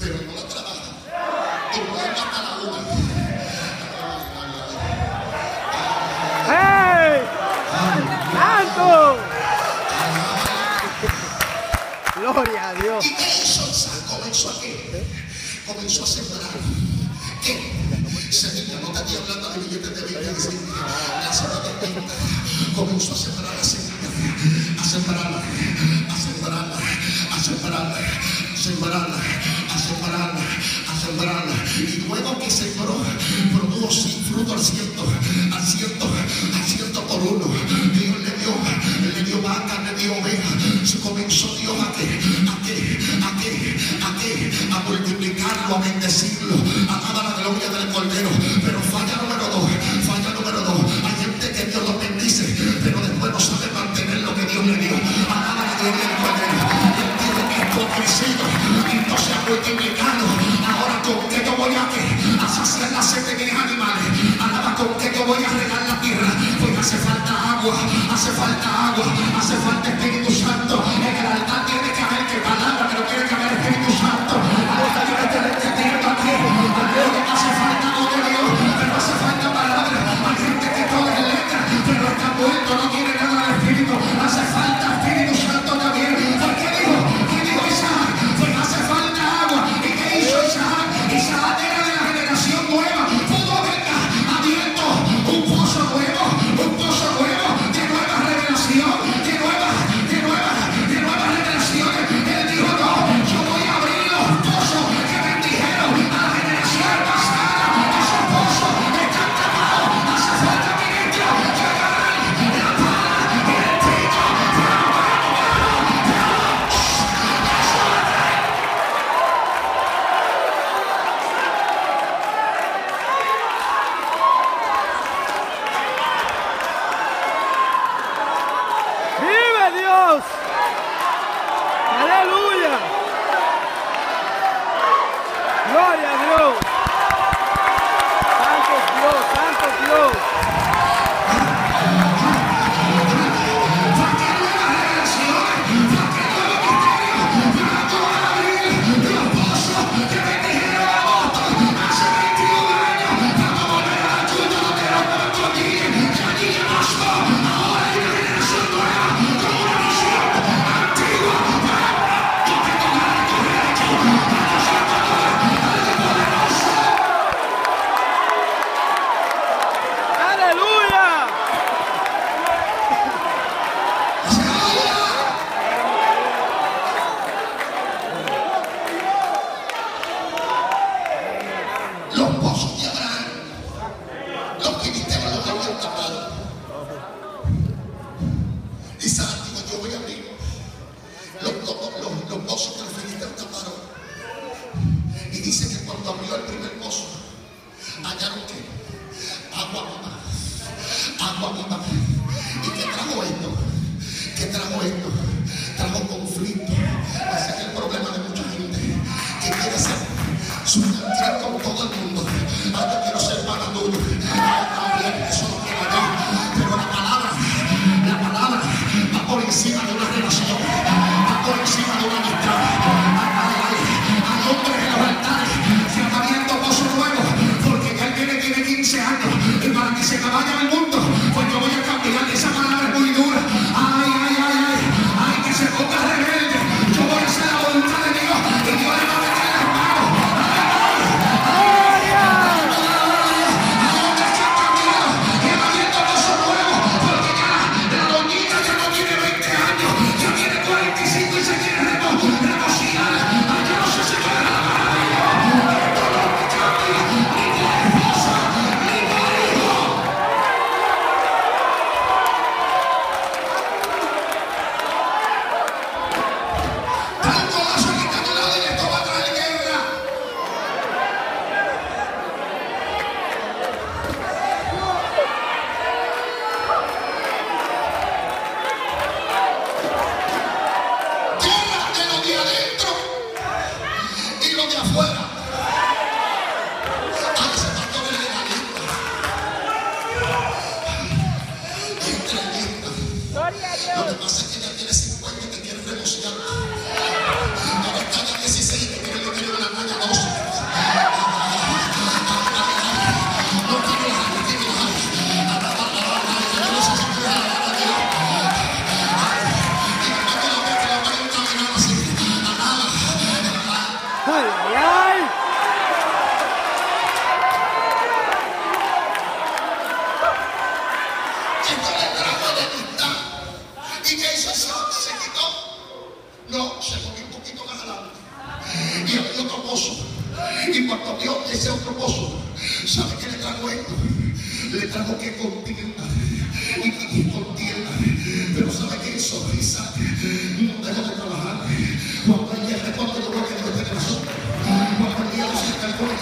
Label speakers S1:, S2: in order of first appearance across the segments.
S1: pero no la trabajan. Te pueden matar a una.
S2: ¡Hey! ¡Santo! ¡Gloria a Dios!
S1: ¿Y qué hizo Isaac? Comenzó a qué? Comenzó a sembrar. ¿Qué? Semilla, no te estoy hablando de billetes de 20 La semilla de 30. Comenzó a sembrar la semilla. A sembrarla. A sembrarla. A sembrarla. A sembrarla a sembrar, a sembrar. Y luego que sembró, produjo sin fruto al ciento, al ciento, al ciento por uno. Dios le dio, le dio vaca, le dio oveja. Se comenzó Dios a que, a que, a que, a que, a multiplicarlo, a bendecirlo, a dar la gloria del Cordero. hace falta espíritu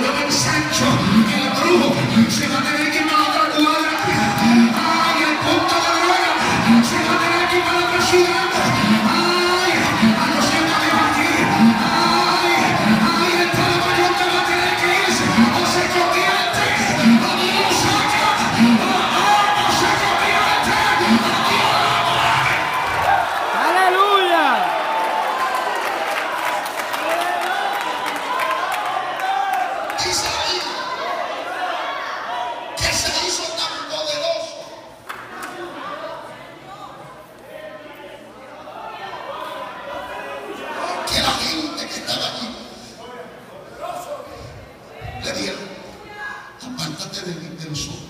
S1: Lord sanctuary in the room. quería. De mí, del sol.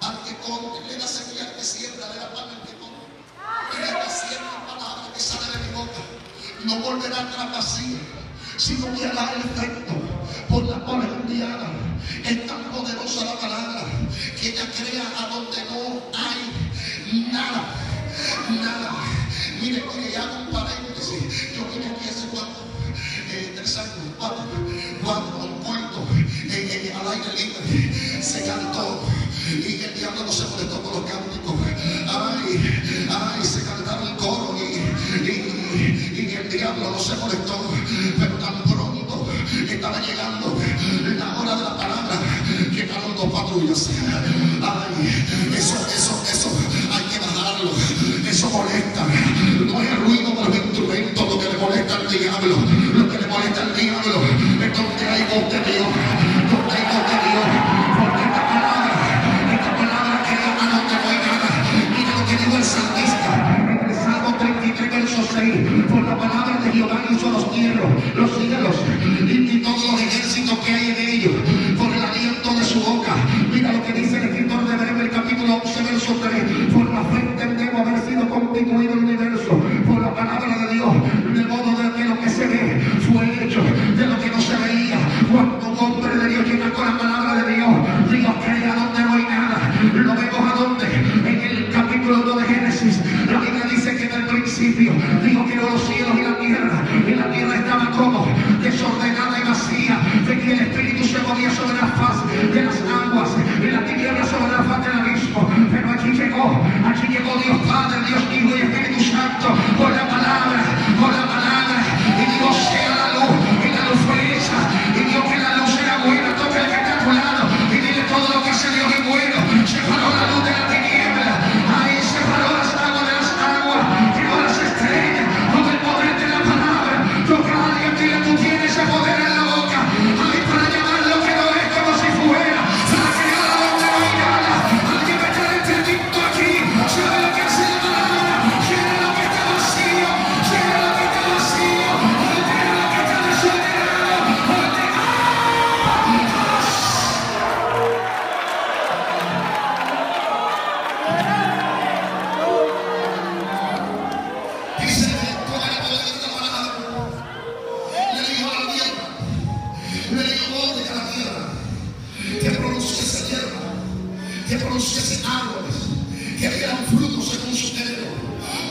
S1: al que come, le da semilla que siembra, le da pan al que come. Y esta siempre palabra que sale de mi boca no volverá a vacía, sino que hará el efecto por la cual es enviada. Es tan poderosa la palabra que ella crea a donde no hay nada, nada. Mire, mire, hago un paréntesis. Yo vine aquí hace cuatro, eh, tres años, cuatro, cuatro, un culto eh, eh, al aire libre. Se cantó y que el diablo no se molestó con los cánticos. Ay, ay, se cantaron coro y, y, y el diablo no se molestó. Pero tan pronto estaba llegando la hora de la palabra, que llegaron dos patrullas. Ay, eso, eso, eso, hay que bajarlo. Eso molesta. No es el ruido de los instrumentos lo que le molesta al diablo. Lo que le molesta al diablo es donde hay botellas.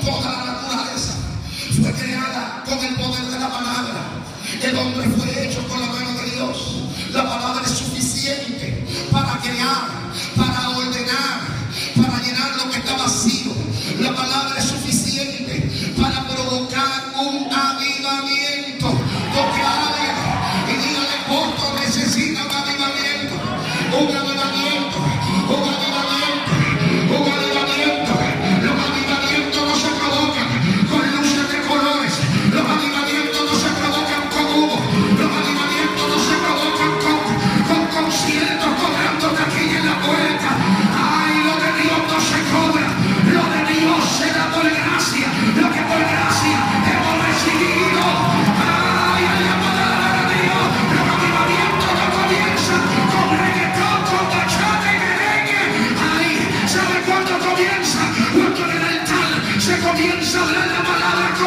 S1: toda la naturaleza fue creada con el poder de la palabra. El hombre fue hecho con la mano de Dios. La palabra es suficiente para crear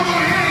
S1: Come on,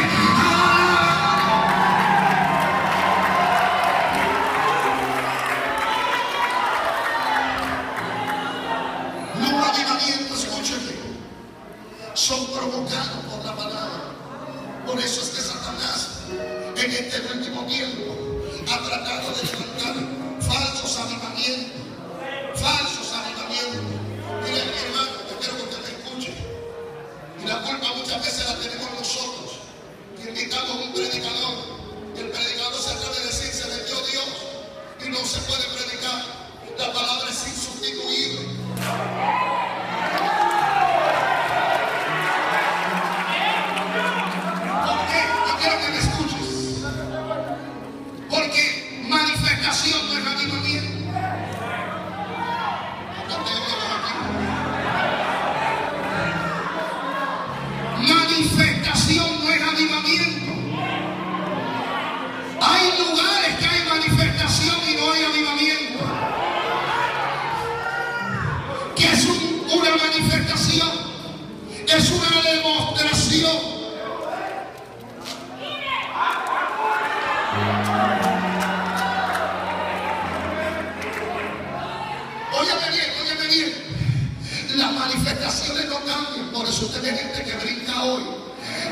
S1: usted tiene gente que brinca hoy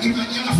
S1: y mañana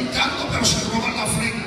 S1: predicando, pero se roban la frente.